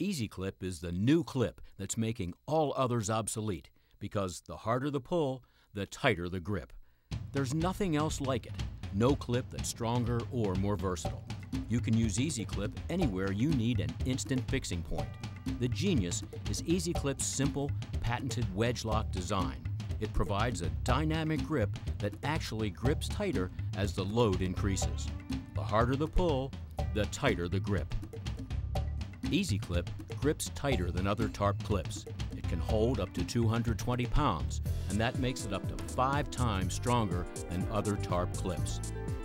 EasyKlip is the new clip that's making all others obsolete because the harder the pull, the tighter the grip. There's nothing else like it. No clip that's stronger or more versatile. You can use EasyKlip anywhere you need an instant fixing point. The genius is EasyKlip's simple, patented wedge lock design. It provides a dynamic grip that actually grips tighter as the load increases. The harder the pull, the tighter the grip. EasyKlip grips tighter than other tarp clips. It can hold up to 220 pounds, and that makes it up to five times stronger than other tarp clips.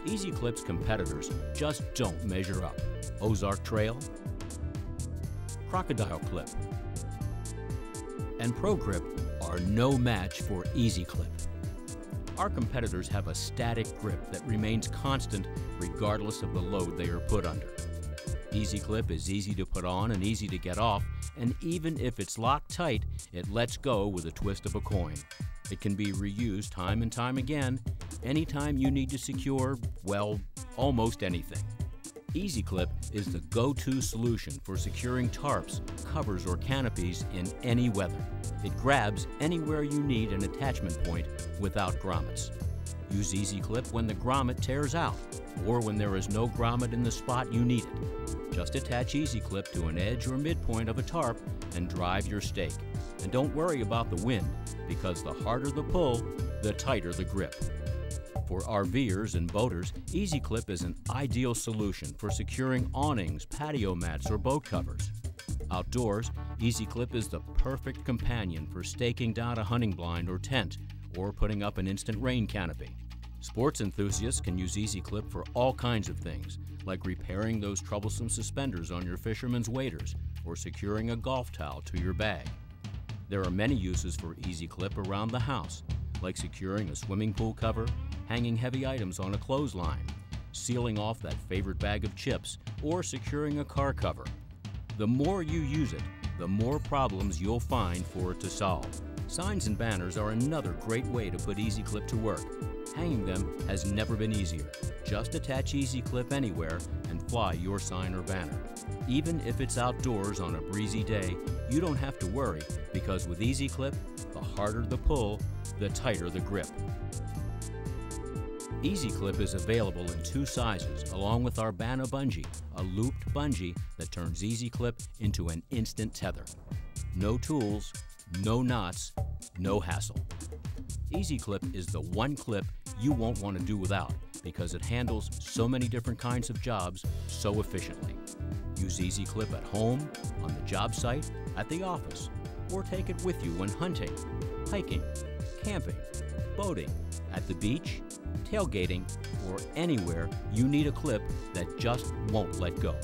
EasyKlip's competitors just don't measure up. Ozark Trail, Crocodile Clip, and Pro Grip are no match for EasyKlip. Our competitors have a static grip that remains constant regardless of the load they are put under. EasyKlip is easy to put on and easy to get off, and even if it's locked tight, it lets go with a twist of a coin. It can be reused time and time again, anytime you need to secure, well, almost anything. EasyKlip is the go-to solution for securing tarps, covers, or canopies in any weather. It grabs anywhere you need an attachment point without grommets. Use EasyKlip when the grommet tears out or when there is no grommet in the spot you need it. Just attach EasyKlip to an edge or midpoint of a tarp and drive your stake. And don't worry about the wind because the harder the pull, the tighter the grip. For RVers and boaters, EasyKlip is an ideal solution for securing awnings, patio mats, or boat covers. Outdoors, EasyKlip is the perfect companion for staking down a hunting blind or tent, or putting up an instant rain canopy. Sports enthusiasts can use EasyKlip for all kinds of things, like repairing those troublesome suspenders on your fisherman's waders or securing a golf towel to your bag. There are many uses for EasyKlip around the house, like securing a swimming pool cover, hanging heavy items on a clothesline, sealing off that favorite bag of chips, or securing a car cover. The more you use it, the more problems you'll find for it to solve. Signs and banners are another great way to put EasyKlip to work. Hanging them has never been easier. Just attach EasyKlip anywhere and fly your sign or banner. Even if it's outdoors on a breezy day, you don't have to worry because with EasyKlip, the harder the pull, the tighter the grip. EasyKlip is available in two sizes along with our Bana Bungee, a looped bungee that turns EasyKlip into an instant tether. No tools, no knots, no hassle. EasyKlip is the one clip you won't want to do without because it handles so many different kinds of jobs so efficiently. Use EasyKlip at home, on the job site, at the office, or take it with you when hunting, hiking, camping, boating, at the beach, tailgating, or anywhere you need a clip that just won't let go.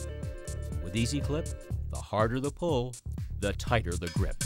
With EasyKlip, the harder the pull, the tighter the grip.